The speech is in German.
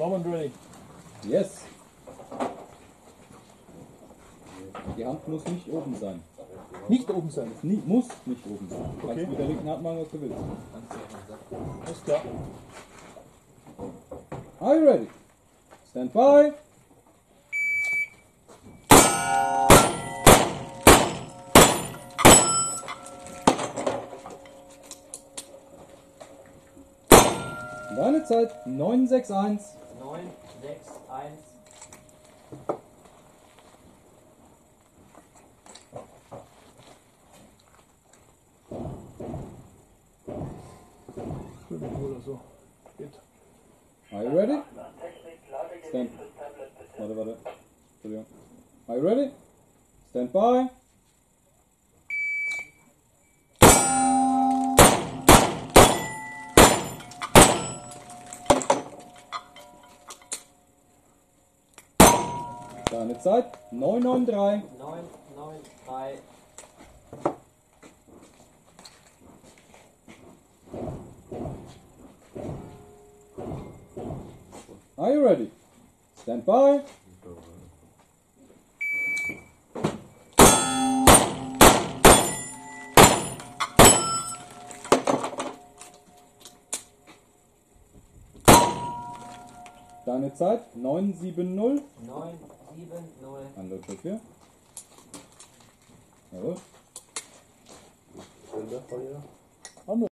Arm and ready. Yes. Die Hand muss nicht oben sein. Nicht oben sein. Nie, muss nicht oben sein. Du Okay. kannst mit der linken Hand machen, was du willst. Alles klar. Are you ready? Stand by. Deine Zeit 961. 9, 6, 1. Swimmingpool oder so. Geht. Are you ready? Stand. Warte, warte. Are you ready? Stand by. Deine Zeit 993. 9, 9, 3. Are you ready? Stand by. Deine Zeit 970. 9, 7, 0. Andere Papier. Jawohl. Andere.